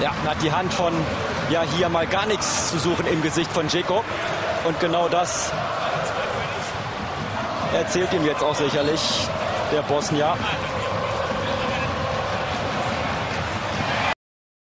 Ja, hat die Hand von, ja, hier mal gar nichts zu suchen im Gesicht von Jacob. Und genau das erzählt ihm jetzt auch sicherlich der Bosnier.